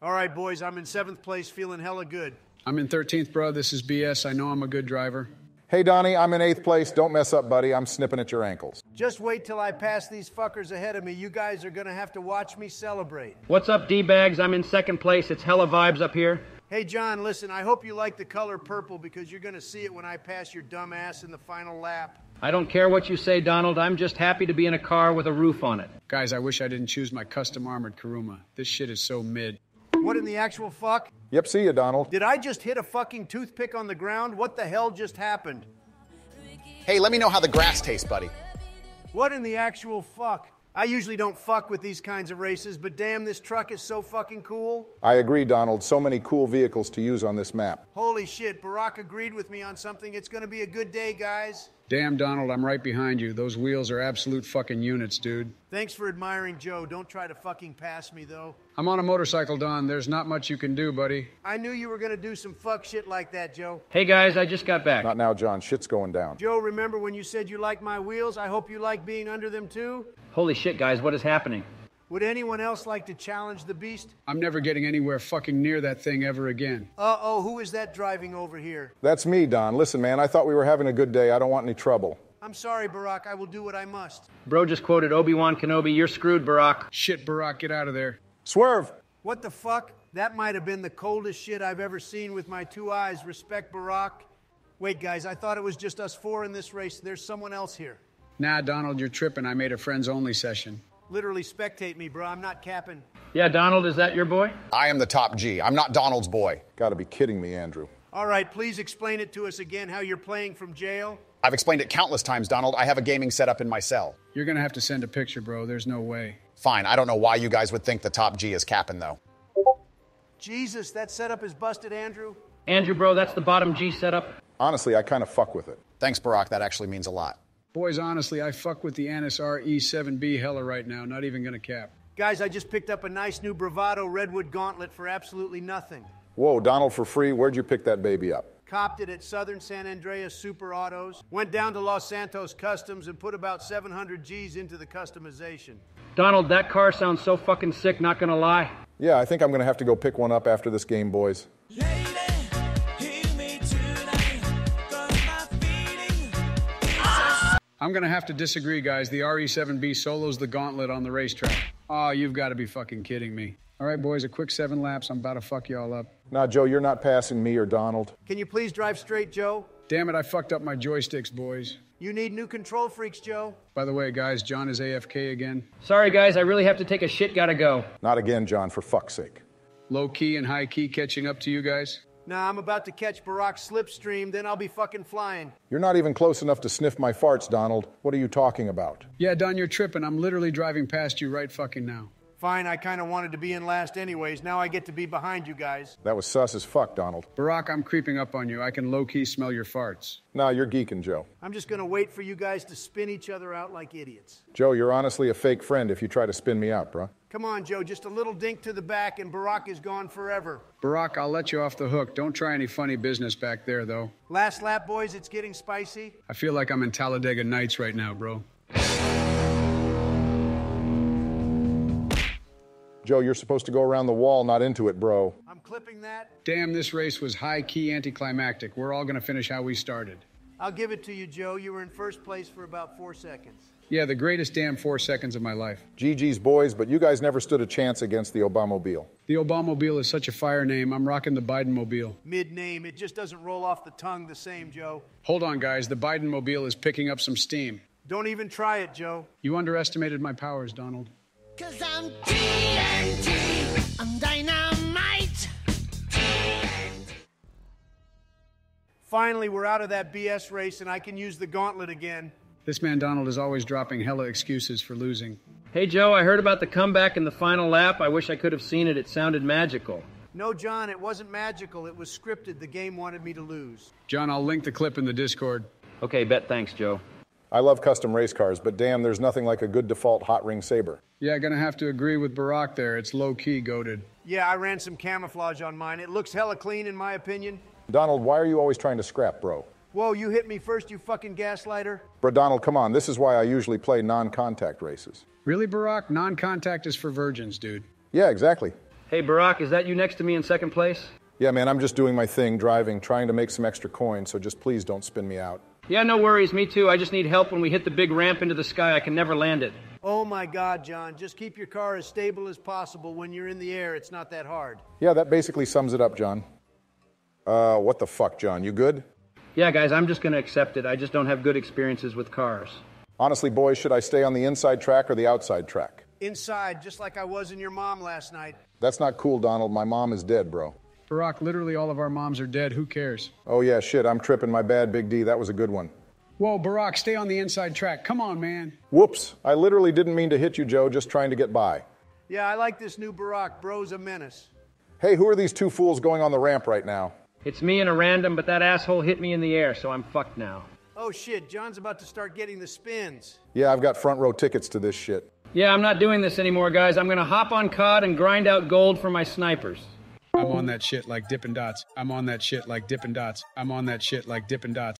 All right, boys, I'm in seventh place, feeling hella good. I'm in 13th, bro. This is BS. I know I'm a good driver. Hey, Donnie, I'm in eighth place. Don't mess up, buddy. I'm snipping at your ankles. Just wait till I pass these fuckers ahead of me. You guys are gonna have to watch me celebrate. What's up, D-bags? I'm in second place. It's hella vibes up here. Hey, John, listen, I hope you like the color purple because you're gonna see it when I pass your dumb ass in the final lap. I don't care what you say, Donald. I'm just happy to be in a car with a roof on it. Guys, I wish I didn't choose my custom armored Kuruma. This shit is so mid. What in the actual fuck? Yep, see you, Donald. Did I just hit a fucking toothpick on the ground? What the hell just happened? Hey, let me know how the grass tastes, buddy. What in the actual fuck? I usually don't fuck with these kinds of races, but damn, this truck is so fucking cool. I agree, Donald. So many cool vehicles to use on this map. Holy shit, Barack agreed with me on something. It's gonna be a good day, guys. Damn, Donald, I'm right behind you. Those wheels are absolute fucking units, dude. Thanks for admiring Joe. Don't try to fucking pass me, though. I'm on a motorcycle, Don. There's not much you can do, buddy. I knew you were gonna do some fuck shit like that, Joe. Hey, guys, I just got back. Not now, John. Shit's going down. Joe, remember when you said you liked my wheels? I hope you like being under them too. Holy shit, guys, what is happening? Would anyone else like to challenge the beast? I'm never getting anywhere fucking near that thing ever again. Uh oh, who is that driving over here? That's me, Don. Listen, man, I thought we were having a good day. I don't want any trouble. I'm sorry, Barack. I will do what I must. Bro just quoted Obi-Wan Kenobi. You're screwed, Barack. Shit, Barack, get out of there. Swerve! What the fuck? That might have been the coldest shit I've ever seen with my two eyes. Respect, Barack. Wait, guys, I thought it was just us four in this race. There's someone else here. Nah, Donald, you're tripping. I made a friends only session. Literally spectate me, bro. I'm not capping. Yeah, Donald, is that your boy? I am the top G. I'm not Donald's boy. Gotta be kidding me, Andrew. All right, please explain it to us again how you're playing from jail. I've explained it countless times, Donald. I have a gaming setup in my cell. You're gonna have to send a picture, bro. There's no way. Fine. I don't know why you guys would think the top G is capping, though. Jesus, that setup is busted, Andrew. Andrew, bro, that's the bottom G setup. Honestly, I kind of fuck with it. Thanks, Barack. That actually means a lot. Boys, honestly, I fuck with the Annis RE7B hella right now. Not even gonna cap. Guys, I just picked up a nice new Bravado Redwood Gauntlet for absolutely nothing. Whoa, Donald for free. Where'd you pick that baby up? Copped it at Southern San Andreas Super Autos. Went down to Los Santos Customs and put about 700 G's into the customization. Donald, that car sounds so fucking sick, not gonna lie. Yeah, I think I'm gonna have to go pick one up after this game, boys. I'm gonna have to disagree, guys. The RE7B solos the gauntlet on the racetrack. Oh, you've got to be fucking kidding me. All right, boys, a quick seven laps. I'm about to fuck y'all up. Nah, Joe, you're not passing me or Donald. Can you please drive straight, Joe? Damn it, I fucked up my joysticks, boys. You need new KontrolFreeks, Joe. By the way, guys, John is AFK again. Sorry, guys, I really have to take a shit, gotta go. Not again, John, for fuck's sake. Low key and high key catching up to you guys. Nah, I'm about to catch Barack's slipstream, then I'll be fucking flying. You're not even close enough to sniff my farts, Donald. What are you talking about? Yeah, Don, you're tripping. I'm literally driving past you right fucking now. Fine, I kind of wanted to be in last anyways. Now I get to be behind you guys. That was sus as fuck, Donald. Barack, I'm creeping up on you. I can low key smell your farts. Nah, you're geeking, Joe. I'm just gonna wait for you guys to spin each other out like idiots. Joe, you're honestly a fake friend if you try to spin me out, bruh. Come on, Joe, just a little dink to the back and Barack is gone forever. Barack, I'll let you off the hook. Don't try any funny business back there, though. Last lap, boys, it's getting spicy. I feel like I'm in Talladega Nights right now, bro. Joe, you're supposed to go around the wall, not into it, bro. I'm clipping that. Damn, this race was high key anticlimactic. We're all gonna finish how we started. I'll give it to you, Joe. You were in first place for about four seconds. Yeah, the greatest damn four seconds of my life. GG's boys, but you guys never stood a chance against the Obamobile. The Obamobile is such a fire name. I'm rocking the Biden mobile. Mid name, it just doesn't roll off the tongue the same, Joe. Hold on, guys. The Biden mobile is picking up some steam. Don't even try it, Joe. You underestimated my powers, Donald. Cause I'm TNT, I'm dynamite. Finally, we're out of that BS race and I can use the gauntlet again. This man Donald is always dropping hella excuses for losing. Hey, Joe, I heard about the comeback in the final lap. I wish I could have seen it. It sounded magical. No, John, it wasn't magical. It was scripted. The game wanted me to lose. John, I'll link the clip in the Discord. Okay, bet thanks, Joe. I love custom race cars, but damn, there's nothing like a good default Hotring Sabre. Yeah, gonna have to agree with Barack there. It's low key goaded. Yeah, I ran some camouflage on mine. It looks hella clean, in my opinion. Donald, why are you always trying to scrap, bro? Whoa, you hit me first, you fucking gaslighter. Bro, Donald, come on. This is why I usually play non contact races. Really, Barack? Non contact is for virgins, dude. Yeah, exactly. Hey, Barack, is that you next to me in second place? Yeah, man, I'm just doing my thing, driving, trying to make some extra coins, so just please don't spin me out. Yeah, no worries. Me too. I just need help when we hit the big ramp into the sky. I can never land it. Oh my God, John, just keep your car as stable as possible when you're in the air. It's not that hard. Yeah, that basically sums it up, John. Uh, what the fuck, John? You good? Yeah, guys, I'm just going to accept it. I just don't have good experiences with cars. Honestly, boys, should I stay on the inside track or the outside track? Inside, just like I was in your mom last night. That's not cool, Donald. My mom is dead, bro. Barack, literally all of our moms are dead. Who cares? Oh, yeah, shit, I'm tripping. My bad, Big D. That was a good one. Whoa, Barack, stay on the inside track. Come on, man. Whoops. I literally didn't mean to hit you, Joe, just trying to get by. Yeah, I like this new Barack. Bro's a menace. Hey, who are these two fools going on the ramp right now? It's me and a random, but that asshole hit me in the air, so I'm fucked now. Oh shit, John's about to start getting the spins. Yeah, I've got front row tickets to this shit. Yeah, I'm not doing this anymore, guys. I'm going to hop on COD and grind out gold for my snipers. I'm on that shit like Dippin' Dots. I'm on that shit like Dippin' Dots. I'm on that shit like Dippin' Dots.